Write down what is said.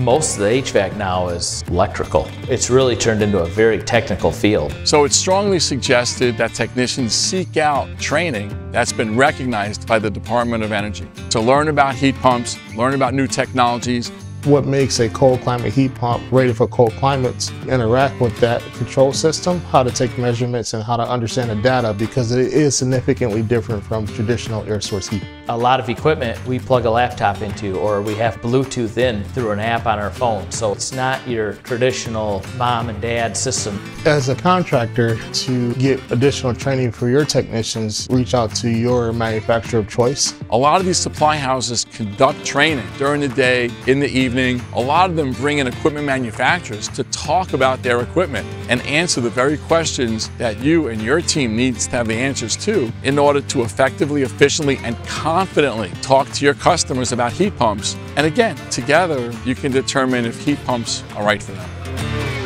Most of the HVAC now is electrical. It's really turned into a very technical field. So it's strongly suggested that technicians seek out training that's been recognized by the Department of Energy to learn about heat pumps, learn about new technologies, what makes a cold climate heat pump rated for cold climates, interact with that control system, how to take measurements and how to understand the data because it is significantly different from traditional air source heat. A lot of equipment we plug a laptop into or we have Bluetooth in through an app on our phone. So it's not your traditional mom and dad system. As a contractor, to get additional training for your technicians, reach out to your manufacturer of choice. A lot of these supply houses conduct training during the day, in the evening, evening, a lot of them bring in equipment manufacturers to talk about their equipment and answer the very questions that you and your team needs to have the answers to in order to effectively, efficiently, and confidently talk to your customers about heat pumps. And again, together you can determine if heat pumps are right for them.